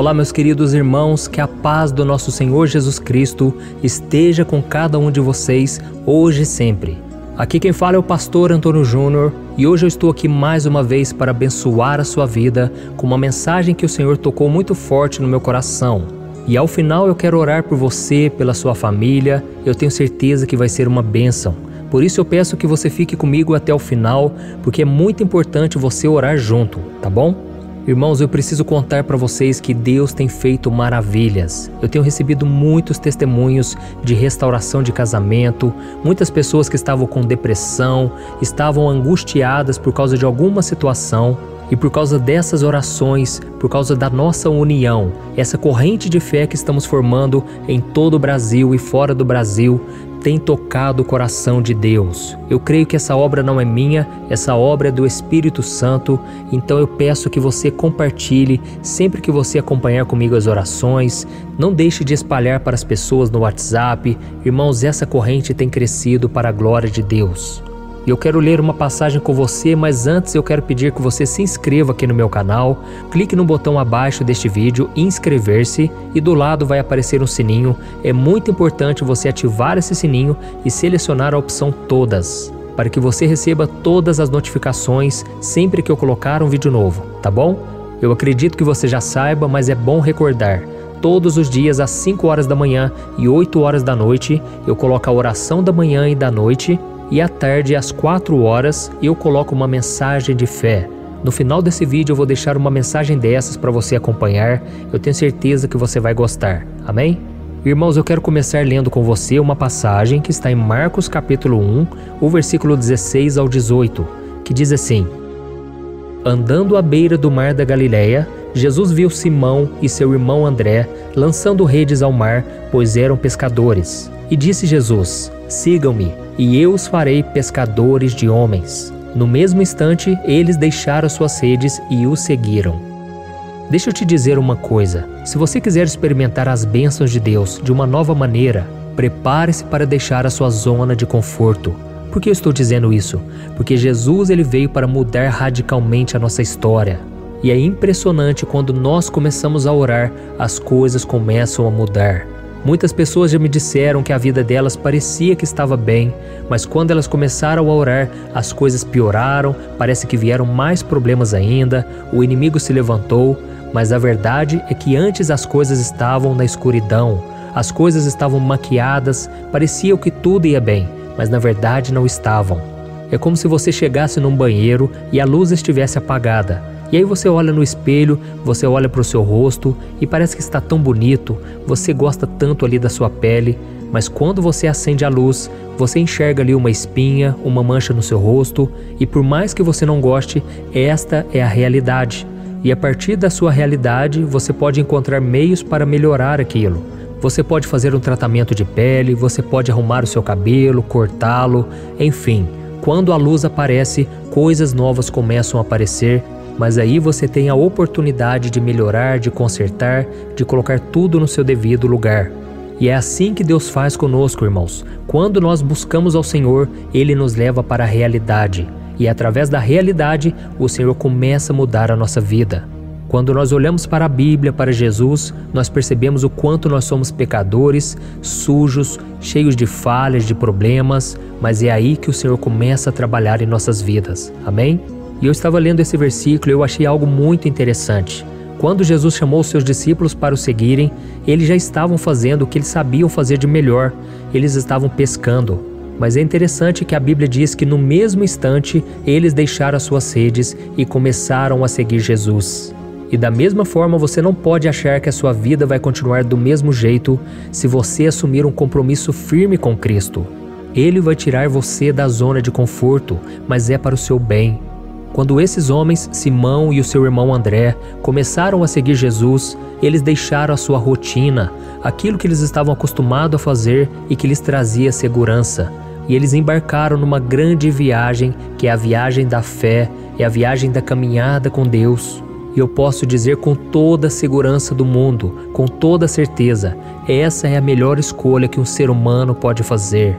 Olá, meus queridos irmãos, que a paz do nosso Senhor Jesus Cristo esteja com cada um de vocês hoje e sempre. Aqui quem fala é o pastor Antônio Júnior e hoje eu estou aqui mais uma vez para abençoar a sua vida com uma mensagem que o Senhor tocou muito forte no meu coração. E ao final eu quero orar por você, pela sua família, eu tenho certeza que vai ser uma bênção. Por isso eu peço que você fique comigo até o final, porque é muito importante você orar junto, tá bom? Irmãos, eu preciso contar para vocês que Deus tem feito maravilhas. Eu tenho recebido muitos testemunhos de restauração de casamento, muitas pessoas que estavam com depressão, estavam angustiadas por causa de alguma situação. E por causa dessas orações, por causa da nossa união, essa corrente de fé que estamos formando em todo o Brasil e fora do Brasil, tem tocado o coração de Deus. Eu creio que essa obra não é minha, essa obra é do Espírito Santo, então eu peço que você compartilhe sempre que você acompanhar comigo as orações. Não deixe de espalhar para as pessoas no WhatsApp. Irmãos, essa corrente tem crescido para a glória de Deus. E eu quero ler uma passagem com você, mas antes eu quero pedir que você se inscreva aqui no meu canal, clique no botão abaixo deste vídeo, inscrever-se e do lado vai aparecer um sininho. É muito importante você ativar esse sininho e selecionar a opção Todas, para que você receba todas as notificações sempre que eu colocar um vídeo novo, tá bom? Eu acredito que você já saiba, mas é bom recordar todos os dias às 5 horas da manhã e 8 horas da noite. Eu coloco a oração da manhã e da noite e à tarde às 4 horas eu coloco uma mensagem de fé. No final desse vídeo eu vou deixar uma mensagem dessas para você acompanhar. Eu tenho certeza que você vai gostar. Amém? Irmãos, eu quero começar lendo com você uma passagem que está em Marcos capítulo 1, o versículo 16 ao 18, que diz assim: Andando à beira do mar da Galileia, Jesus viu Simão e seu irmão André lançando redes ao mar, pois eram pescadores. E disse Jesus: Sigam-me, e eu os farei pescadores de homens. No mesmo instante, eles deixaram suas redes e o seguiram. Deixa eu te dizer uma coisa: se você quiser experimentar as bênçãos de Deus de uma nova maneira, prepare-se para deixar a sua zona de conforto. Por que eu estou dizendo isso? Porque Jesus ele veio para mudar radicalmente a nossa história. E é impressionante quando nós começamos a orar, as coisas começam a mudar. Muitas pessoas já me disseram que a vida delas parecia que estava bem, mas quando elas começaram a orar, as coisas pioraram, parece que vieram mais problemas ainda, o inimigo se levantou, mas a verdade é que antes as coisas estavam na escuridão, as coisas estavam maquiadas, parecia que tudo ia bem, mas na verdade não estavam. É como se você chegasse num banheiro e a luz estivesse apagada. E aí você olha no espelho, você olha para o seu rosto e parece que está tão bonito, você gosta tanto ali da sua pele, mas quando você acende a luz, você enxerga ali uma espinha, uma mancha no seu rosto, e por mais que você não goste, esta é a realidade. E a partir da sua realidade, você pode encontrar meios para melhorar aquilo. Você pode fazer um tratamento de pele, você pode arrumar o seu cabelo, cortá-lo, enfim. Quando a luz aparece, coisas novas começam a aparecer mas aí você tem a oportunidade de melhorar, de consertar, de colocar tudo no seu devido lugar. E é assim que Deus faz conosco, irmãos. Quando nós buscamos ao Senhor, Ele nos leva para a realidade. E através da realidade, o Senhor começa a mudar a nossa vida. Quando nós olhamos para a Bíblia, para Jesus, nós percebemos o quanto nós somos pecadores, sujos, cheios de falhas, de problemas, mas é aí que o Senhor começa a trabalhar em nossas vidas. Amém? E eu estava lendo esse versículo e eu achei algo muito interessante. Quando Jesus chamou seus discípulos para o seguirem, eles já estavam fazendo o que eles sabiam fazer de melhor, eles estavam pescando. Mas é interessante que a Bíblia diz que no mesmo instante eles deixaram as suas redes e começaram a seguir Jesus. E da mesma forma, você não pode achar que a sua vida vai continuar do mesmo jeito se você assumir um compromisso firme com Cristo. Ele vai tirar você da zona de conforto, mas é para o seu bem. Quando esses homens, Simão e o seu irmão André, começaram a seguir Jesus, eles deixaram a sua rotina, aquilo que eles estavam acostumados a fazer e que lhes trazia segurança. E eles embarcaram numa grande viagem, que é a viagem da fé, é a viagem da caminhada com Deus. E eu posso dizer com toda a segurança do mundo, com toda a certeza, essa é a melhor escolha que um ser humano pode fazer.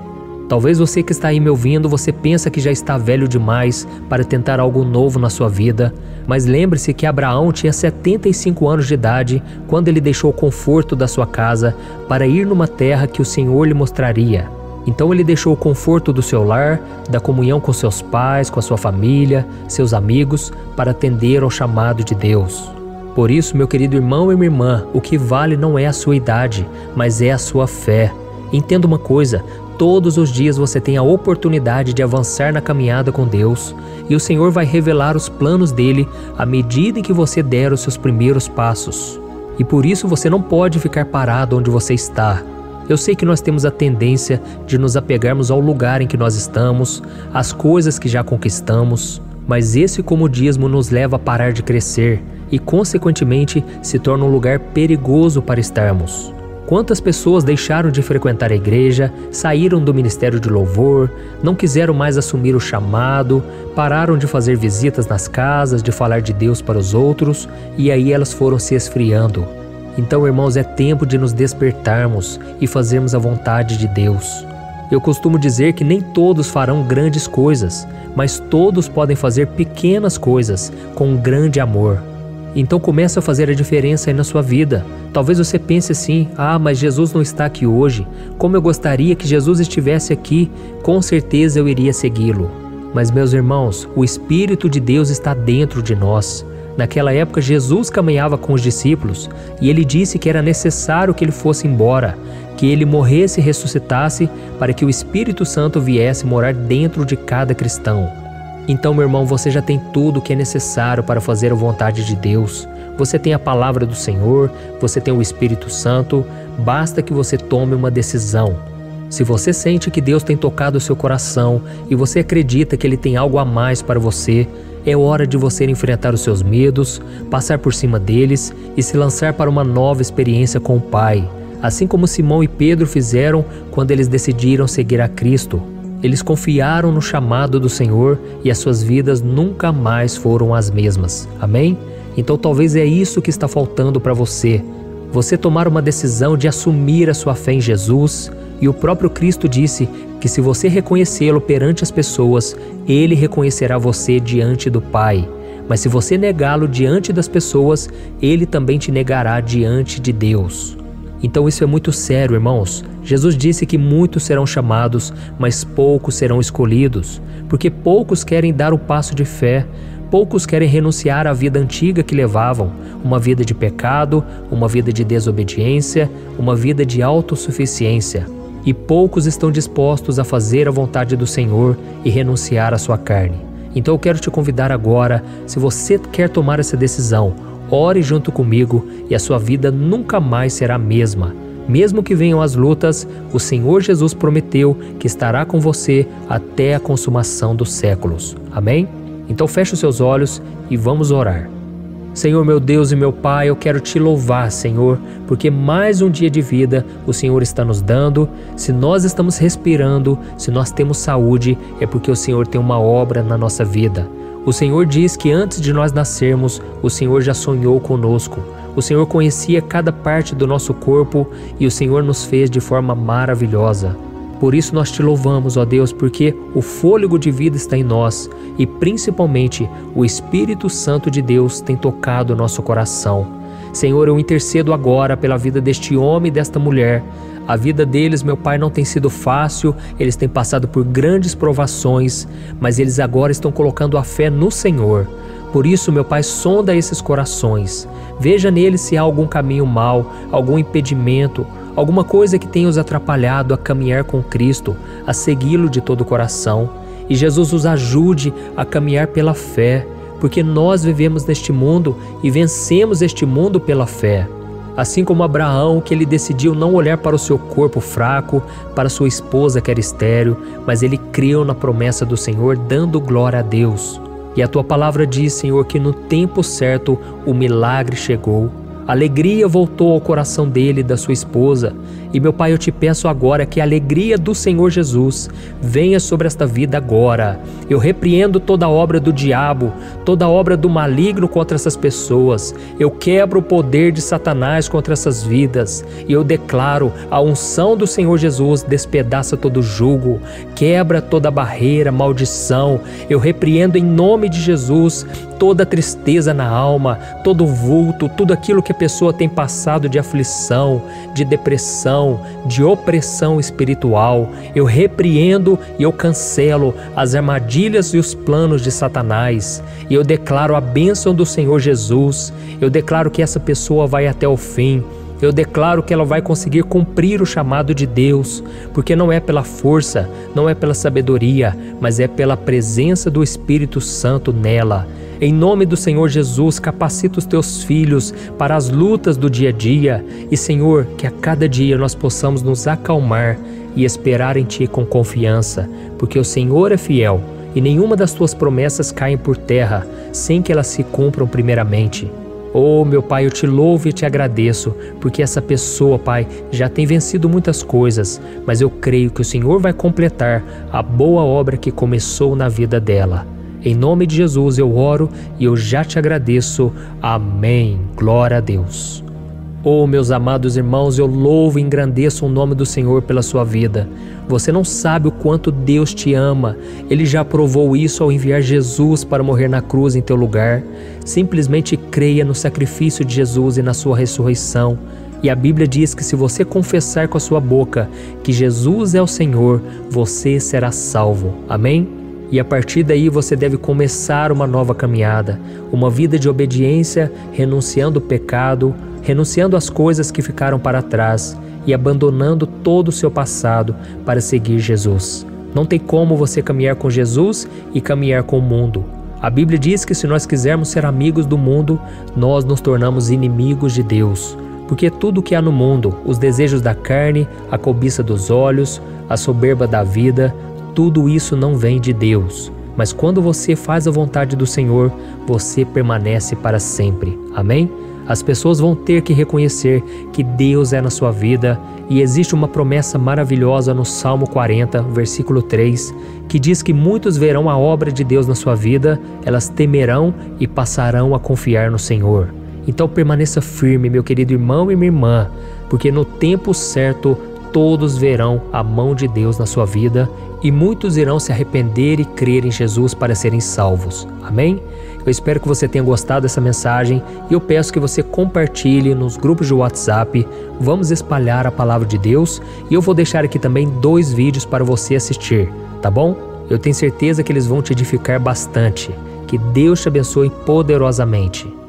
Talvez você que está aí me ouvindo, você pensa que já está velho demais para tentar algo novo na sua vida, mas lembre-se que Abraão tinha 75 anos de idade quando ele deixou o conforto da sua casa para ir numa terra que o Senhor lhe mostraria. Então ele deixou o conforto do seu lar, da comunhão com seus pais, com a sua família, seus amigos, para atender ao chamado de Deus. Por isso, meu querido irmão e minha irmã, o que vale não é a sua idade, mas é a sua fé. Entenda uma coisa: todos os dias você tem a oportunidade de avançar na caminhada com Deus, e o Senhor vai revelar os planos dele à medida em que você der os seus primeiros passos. E por isso você não pode ficar parado onde você está. Eu sei que nós temos a tendência de nos apegarmos ao lugar em que nós estamos, às coisas que já conquistamos, mas esse comodismo nos leva a parar de crescer e, consequentemente, se torna um lugar perigoso para estarmos. Quantas pessoas deixaram de frequentar a igreja, saíram do ministério de louvor, não quiseram mais assumir o chamado, pararam de fazer visitas nas casas, de falar de Deus para os outros e aí elas foram se esfriando. Então, irmãos, é tempo de nos despertarmos e fazermos a vontade de Deus. Eu costumo dizer que nem todos farão grandes coisas, mas todos podem fazer pequenas coisas com grande amor. Então comece a fazer a diferença aí na sua vida. Talvez você pense assim: "Ah, mas Jesus não está aqui hoje. Como eu gostaria que Jesus estivesse aqui. Com certeza eu iria segui-lo." Mas meus irmãos, o espírito de Deus está dentro de nós. Naquela época, Jesus caminhava com os discípulos e ele disse que era necessário que ele fosse embora, que ele morresse e ressuscitasse para que o Espírito Santo viesse morar dentro de cada cristão. Então, meu irmão, você já tem tudo o que é necessário para fazer a vontade de Deus. Você tem a palavra do Senhor, você tem o Espírito Santo, basta que você tome uma decisão. Se você sente que Deus tem tocado o seu coração e você acredita que Ele tem algo a mais para você, é hora de você enfrentar os seus medos, passar por cima deles e se lançar para uma nova experiência com o Pai, assim como Simão e Pedro fizeram quando eles decidiram seguir a Cristo. Eles confiaram no chamado do Senhor e as suas vidas nunca mais foram as mesmas. Amém? Então talvez é isso que está faltando para você. Você tomar uma decisão de assumir a sua fé em Jesus, e o próprio Cristo disse que se você reconhecê-lo perante as pessoas, ele reconhecerá você diante do Pai. Mas se você negá-lo diante das pessoas, ele também te negará diante de Deus. Então isso é muito sério, irmãos. Jesus disse que muitos serão chamados, mas poucos serão escolhidos, porque poucos querem dar o passo de fé, poucos querem renunciar à vida antiga que levavam, uma vida de pecado, uma vida de desobediência, uma vida de autossuficiência. E poucos estão dispostos a fazer a vontade do Senhor e renunciar à sua carne. Então eu quero te convidar agora, se você quer tomar essa decisão, ore junto comigo e a sua vida nunca mais será a mesma. Mesmo que venham as lutas, o Senhor Jesus prometeu que estará com você até a consumação dos séculos. Amém? Então feche os seus olhos e vamos orar. Senhor meu Deus e meu Pai, eu quero te louvar, Senhor, porque mais um dia de vida o Senhor está nos dando. Se nós estamos respirando, se nós temos saúde, é porque o Senhor tem uma obra na nossa vida. O Senhor diz que antes de nós nascermos, o Senhor já sonhou conosco. O Senhor conhecia cada parte do nosso corpo e o Senhor nos fez de forma maravilhosa. Por isso nós te louvamos, ó Deus, porque o fôlego de vida está em nós e principalmente o Espírito Santo de Deus tem tocado o nosso coração. Senhor, eu intercedo agora pela vida deste homem e desta mulher. A vida deles, meu Pai, não tem sido fácil, eles têm passado por grandes provações, mas eles agora estão colocando a fé no Senhor. Por isso, meu Pai, sonda esses corações. Veja neles se há algum caminho mau, algum impedimento, alguma coisa que tenha os atrapalhado a caminhar com Cristo, a segui-lo de todo o coração. E Jesus os ajude a caminhar pela fé porque nós vivemos neste mundo e vencemos este mundo pela fé. Assim como Abraão, que ele decidiu não olhar para o seu corpo fraco, para sua esposa que era estéril, mas ele creu na promessa do Senhor, dando glória a Deus. E a tua palavra diz, Senhor, que no tempo certo o milagre chegou. Alegria voltou ao coração dele e da sua esposa, E meu Pai, eu te peço agora que a alegria do Senhor Jesus venha sobre esta vida agora. Eu repreendo toda obra do diabo, toda obra do maligno contra essas pessoas. Eu quebro o poder de Satanás contra essas vidas. E eu declaro a unção do Senhor Jesus despedaça todo jugo, quebra toda barreira, maldição. Eu repreendo em nome de Jesus toda tristeza na alma, todo vulto, tudo aquilo que a pessoa tem passado de aflição, de depressão, de opressão espiritual. Eu repreendo e eu cancelo as armadilhas e os planos de Satanás. E eu declaro a bênção do Senhor Jesus. Eu declaro que essa pessoa vai até o fim. Eu declaro que ela vai conseguir cumprir o chamado de Deus, porque não é pela força, não é pela sabedoria, mas é pela presença do Espírito Santo nela. Em nome do Senhor Jesus, capacita os teus filhos para as lutas do dia a dia e, Senhor, que a cada dia nós possamos nos acalmar e esperar em Ti com confiança, porque o Senhor é fiel e nenhuma das tuas promessas caem por terra sem que elas se cumpram primeiramente. Oh, meu Pai, eu te louvo e te agradeço, porque essa pessoa, Pai, já tem vencido muitas coisas, mas eu creio que o Senhor vai completar a boa obra que começou na vida dela. Em nome de Jesus eu oro e eu já te agradeço. Amém. Glória a Deus. Oh, meus amados irmãos, eu louvo e engrandeço o nome do Senhor pela sua vida. Você não sabe o quanto Deus te ama. Ele já provou isso ao enviar Jesus para morrer na cruz em teu lugar. Simplesmente creia no sacrifício de Jesus e na sua ressurreição. E a Bíblia diz que se você confessar com a sua boca que Jesus é o Senhor, você será salvo. Amém? E a partir daí você deve começar uma nova caminhada, uma vida de obediência, renunciando o pecado, renunciando às coisas que ficaram para trás e abandonando todo o seu passado para seguir Jesus. Não tem como você caminhar com Jesus e caminhar com o mundo. A Bíblia diz que se nós quisermos ser amigos do mundo, nós nos tornamos inimigos de Deus. Porque tudo que há no mundo, os desejos da carne, a cobiça dos olhos, a soberba da vida, tudo isso não vem de Deus, mas quando você faz a vontade do Senhor, você permanece para sempre. Amém? As pessoas vão ter que reconhecer que Deus é na sua vida e existe uma promessa maravilhosa no Salmo 40, versículo 3, que diz que muitos verão a obra de Deus na sua vida, elas temerão e passarão a confiar no Senhor. Então permaneça firme, meu querido irmão e minha irmã, porque no tempo certo todos verão a mão de Deus na sua vida e muitos irão se arrepender e crer em Jesus para serem salvos. Amém? Eu espero que você tenha gostado dessa mensagem e eu peço que você compartilhe nos grupos de WhatsApp. Vamos espalhar a palavra de Deus e eu vou deixar aqui também dois vídeos para você assistir, tá bom? Eu tenho certeza que eles vão te edificar bastante. Que Deus te abençoe poderosamente.